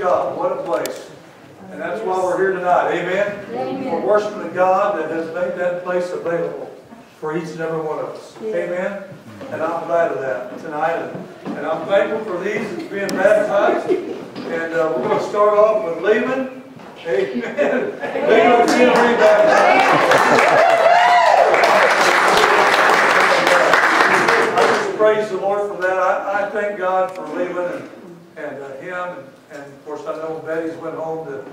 God. What a place. And that's why we're here tonight. Amen? Amen. We're worshiping God that has made that place available for each and every one of us. Amen? And I'm glad of that tonight. And, and I'm thankful for these that's being baptized. And uh, we're going to start off with Lehman. Amen. Lehman's being rebaptized. I just praise the Lord for that. I, I thank God for Lehman and, and uh, him. And, and of course, I know Betty's went home to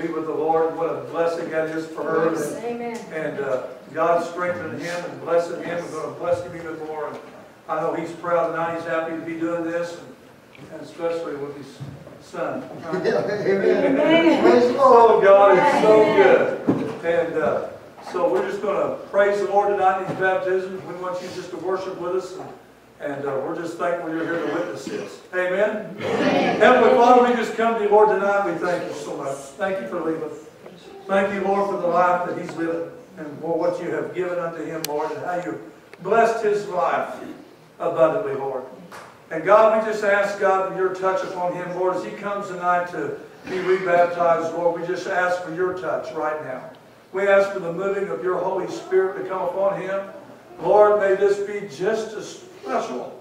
be with the Lord. What a blessing that is for her. And, Amen. and uh, God strengthening him and blessing him and going to bless him even more. And I know he's proud tonight. He's happy to be doing this, and, and especially with his son. Amen. Praise the Oh, Lord. God is so good. And uh, so we're just going to praise the Lord tonight in these baptisms. We want you just to worship with us. And, and uh, we're just thankful you're here to witness this. Amen. Heavenly Father, we just come to you, Lord, tonight. We thank you so much. Thank you for leaving. Thank you, Lord, for the life that he's living and for what you have given unto him, Lord, and how you blessed his life abundantly, Lord. And God, we just ask, God, for your touch upon him, Lord, as he comes tonight to be rebaptized, Lord, we just ask for your touch right now. We ask for the moving of your Holy Spirit to come upon him. Lord, may this be just as special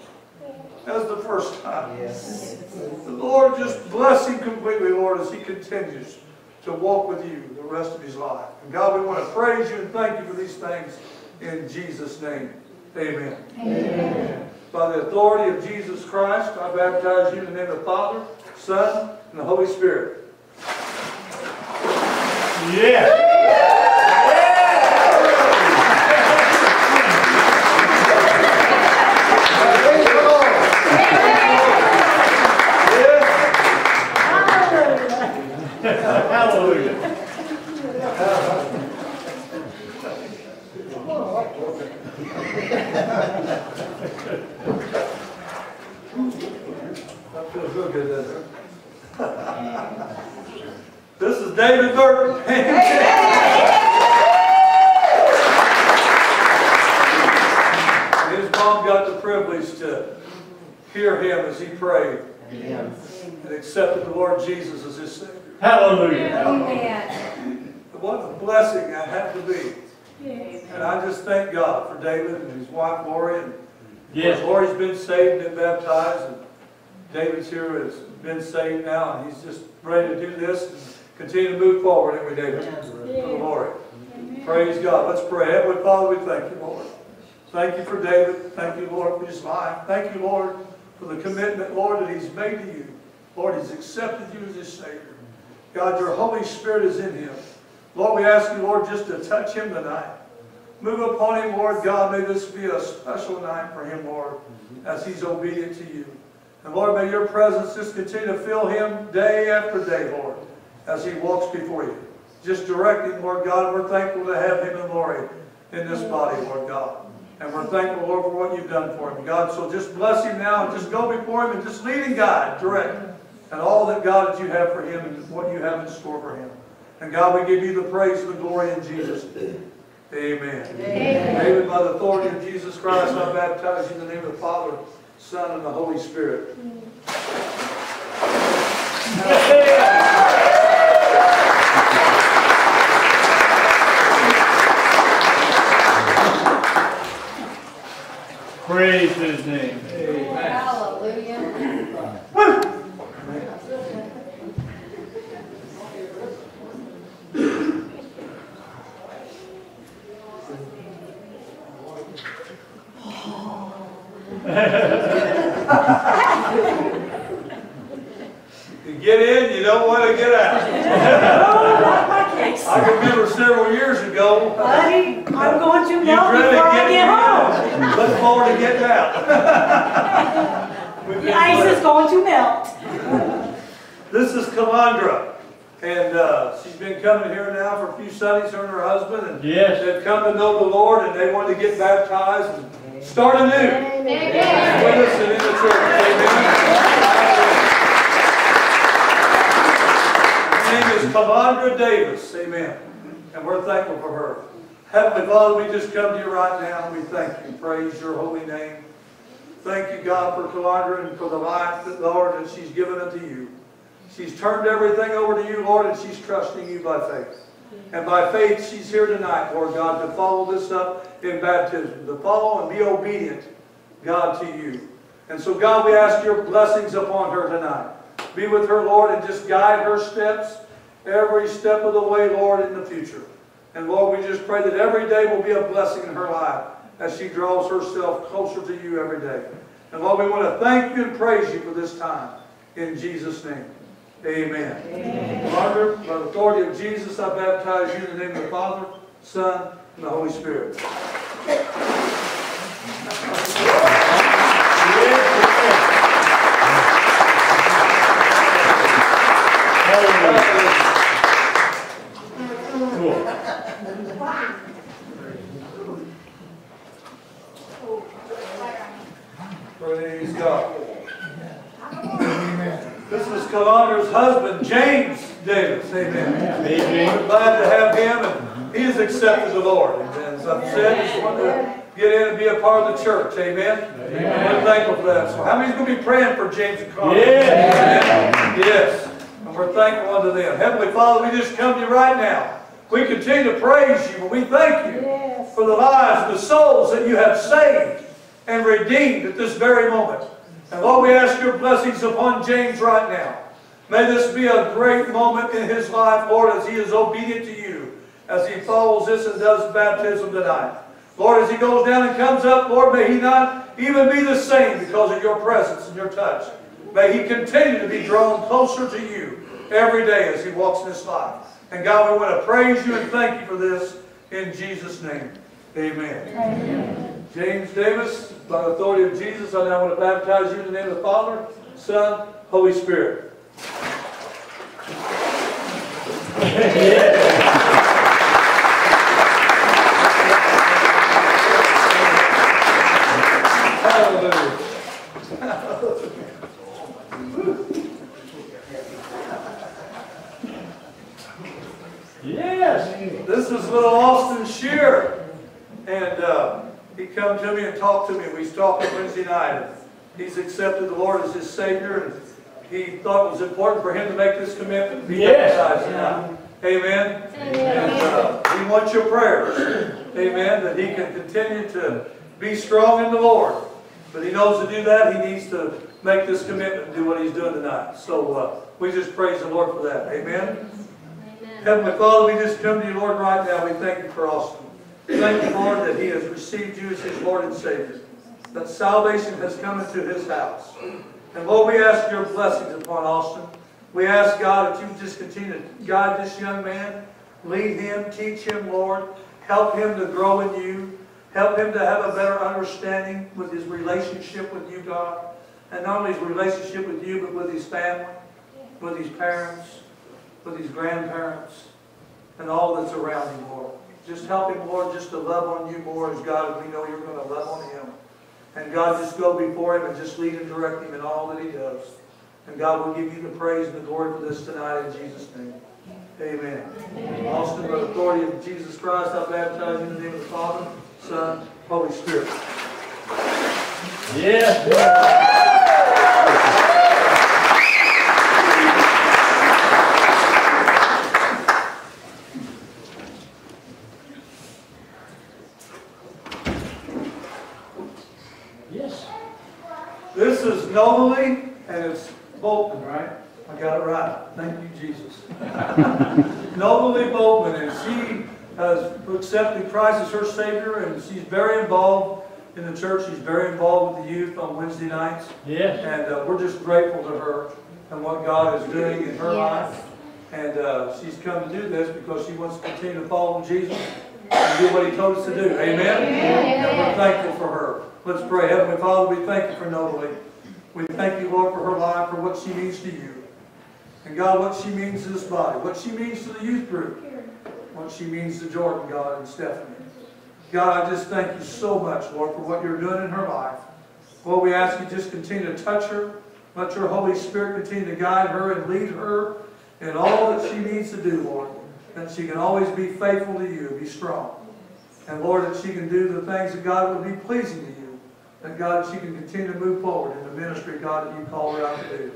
as the first time. Yes. The Lord just bless him completely, Lord, as he continues to walk with you the rest of his life. And God, we want to praise you and thank you for these things in Jesus' name. Amen. Amen. By the authority of Jesus Christ, I baptize you in the name of the Father, Son, and the Holy Spirit. Yeah. Praise the Lord. Hallelujah. Hallelujah. That feels real good, doesn't it? This is David Burton. His mom got the privilege to hear him as he prayed Amen. and accepted the Lord Jesus as his Savior. Hallelujah. Amen. What a blessing that had to be. And I just thank God for David and his wife Lori. And Yes. Lori's been saved and baptized, and David's here and's been saved now, and he's just ready to do this and continue to move forward, ain't we, David? For the Lord. Praise God. Let's pray. Heavenly Father, we thank you, Lord. Thank you for David. Thank you, Lord, for his life. Thank you, Lord, for the commitment, Lord, that he's made to you. Lord, he's accepted you as his Savior. God, your Holy Spirit is in him. Lord, we ask you, Lord, just to touch him tonight. Move upon him, Lord God. May this be a special night for him, Lord, as he's obedient to you. And Lord, may your presence just continue to fill him day after day, Lord, as he walks before you. Just direct him, Lord God. We're thankful to have him and Lori in this body, Lord God. And we're thankful, Lord, for what you've done for him, God. So just bless him now and just go before him and just lead and guide, direct. And all that, God, that you have for him and what you have in store for him. And God, we give you the praise and the glory in Jesus' name. Amen. Amen. David, by the authority of Jesus Christ, I baptize you in the name of the Father, Son, and the Holy Spirit. Praise his name. Hallelujah. You get in, you don't want to get out. I remember several years ago, Buddy, I'm going to you melt dreaded before I get home. Look forward to getting out. The ice blessed. is going to melt. This is Kalandra, and uh, she's been coming here now for a few Sundays, her and her husband, and Yes. they've come to know the Lord, and they wanted to get baptized and start anew. Amen. with us and in the church. Amen. Name is Kamandra Davis. Amen. And we're thankful for her. Heavenly Father, we just come to you right now and we thank you. Praise your holy name. Thank you, God, for Kamandra and for the life that, Lord, that she's given unto you. She's turned everything over to you, Lord, and she's trusting you by faith. And by faith, she's here tonight, Lord God, to follow this up in baptism, to follow and be obedient, God, to you. And so, God, we ask your blessings upon her tonight. Be with her, Lord, and just guide her steps every step of the way, Lord, in the future. And Lord, we just pray that every day will be a blessing in her life as she draws herself closer to you every day. And Lord, we want to thank you and praise you for this time. In Jesus' name, amen. amen. Margaret, by the authority of Jesus, I baptize you in the name of the Father, Son, and the Holy Spirit. Praise God. This is Calandra's husband, James Davis. Amen. Amen. We're glad to have him, and he has accepted the Lord. Amen. As I've said, he's wanted to get in and be a part of the church. Amen. And we're thankful for that. So how many's going to be praying for James and Calandra? Yes. Amen. Yes. And we're thankful unto them. Heavenly Father, we just come to you right now. We continue to praise you, and we thank you for the lives, the souls that you have saved and redeemed at this very moment. And Lord, we ask your blessings upon James right now. May this be a great moment in his life, Lord, as he is obedient to you, as he follows this and does baptism tonight. Lord, as he goes down and comes up, Lord, may he not even be the same because of your presence and your touch. May he continue to be drawn closer to you every day as he walks in this life. And God, we want to praise you and thank you for this in Jesus' name. Amen. Amen. James Davis, by the authority of Jesus, I now want to baptize you in the name of the Father, Son, Holy Spirit. Hallelujah. Yes. This is little Austin Shear. And uh, he come to me and talked to me. We talked on Wednesday night. He's accepted the Lord as his Savior. And he thought it was important for him to make this commitment to be Yes. baptized now. Amen. And uh, he wants your prayers. Amen. That he can continue to be strong in the Lord. But he knows to do that, he needs to make this commitment and do what he's doing tonight. So uh, we just praise the Lord for that. Amen. Heavenly Father, we just come to you, Lord, right now. We thank you for Austin. Thank you, Lord, that he has received you as his Lord and Savior. That salvation has come into his house. And Lord, we ask your blessings upon Austin. We ask, God, that you just continue to guide this young man, lead him, teach him, Lord. Help him to grow in you. Help him to have a better understanding with his relationship with you, God. And not only his relationship with you, but with his family, with his parents, with his grandparents, and all that's around him, Lord. Just help him, Lord, just to love on you more as God, and we know you're going to love on him. And God, just go before him and just lead and direct him in all that he does. And God will give you the praise and the glory for this tonight in Jesus' name. Amen. Austin, by the authority of Jesus Christ, I baptize you in the name of the Father, Son, Holy Spirit. Yes. Yes. This is Novalee, and it's Bolton, right? I got it right. Thank you, Jesus. Novalee Bolton, and she has accepted Christ as her Savior, and she's very involved in the church. She's very involved with the youth on Wednesday nights. Yes. And uh, we're just grateful to her and what God is doing in her Yes. life. And uh, she's come to do this because she wants to continue to follow Jesus and do what he told us to do. Amen? And we're thankful for her. Let's pray. Heavenly Father, we thank you for Novalee. We thank you, Lord, for her life, for what she means to you. And God, what she means to this body, what she means to the youth group, what she means to Jordan, God, and Stephanie. God, I just thank you so much, Lord, for what you're doing in her life. Lord, we ask you just continue to touch her. Let your Holy Spirit continue to guide her and lead her in all that she needs to do, Lord. That she can always be faithful to you, be strong. And Lord, that she can do the things that God would be pleasing to you. That God, she can continue to move forward in the ministry, God, that you call her out to do.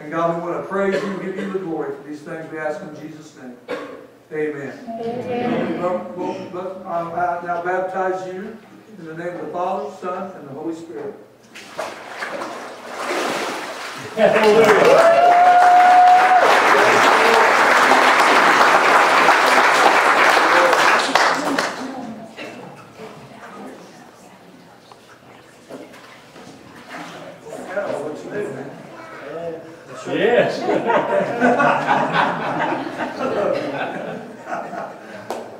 And God, we want to praise you, and give you the glory for these things we ask in Jesus' name. Amen. Well, well, I'll uh, now baptize you in the name of the Father, Son, and the Holy Spirit. Hallelujah. Yeah, what you do, man. Yes.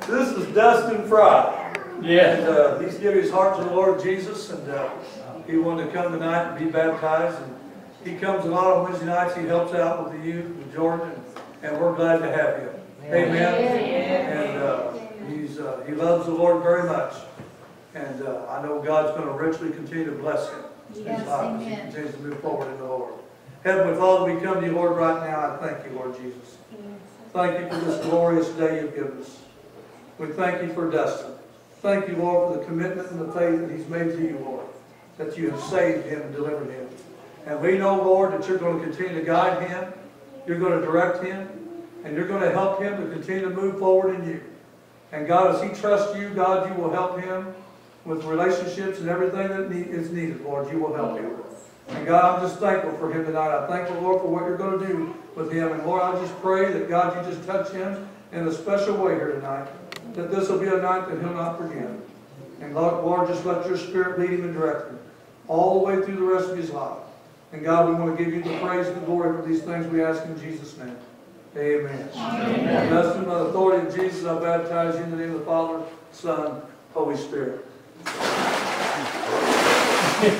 This is Dustin Fry. Yes. And uh, he's given his heart to the Lord Jesus, and uh, he wanted to come tonight and be baptized. And he comes a lot on Wednesday nights. He helps out with the youth in Jordan, and we're glad to have him. Amen. And uh, he's uh, he loves the Lord very much, and uh, I know God's going to richly continue to bless him. In his Yes, life as he amen. continues to move forward in the Lord. Heavenly Father, we come to you, Lord, right now. I thank you, Lord Jesus. Thank you for this glorious day you've given us. We thank you for Dustin. Thank you, Lord, for the commitment and the faith that he's made to you, Lord, that you have saved him and delivered him. And we know, Lord, that you're going to continue to guide him, you're going to direct him, and you're going to help him to continue to move forward in you. And God, as he trusts you, God, you will help him with relationships and everything that need- is needed, Lord, you will help him. And God, I'm just thankful for him tonight. I thank the Lord for what you're going to do with him. And Lord, I just pray that God, you just touch him in a special way here tonight. That this will be a night that he'll not forget. And Lord, Lord, just let your spirit lead him and direct him all the way through the rest of his life. And God, we want to give you the praise and the glory for these things we ask in Jesus' name. Amen. Amen. Dustin, by the authority of Jesus, I baptize you in the name of the Father, Son, Holy Spirit.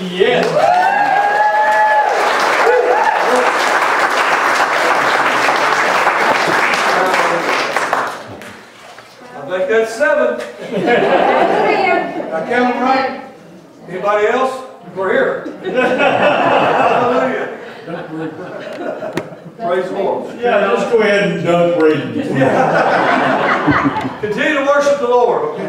Yes. I think that's seven. I count them right. Anybody else? We're here. Hallelujah. Praise the Lord. Yeah, just go ahead and dunk reading. Continue to worship the Lord, okay?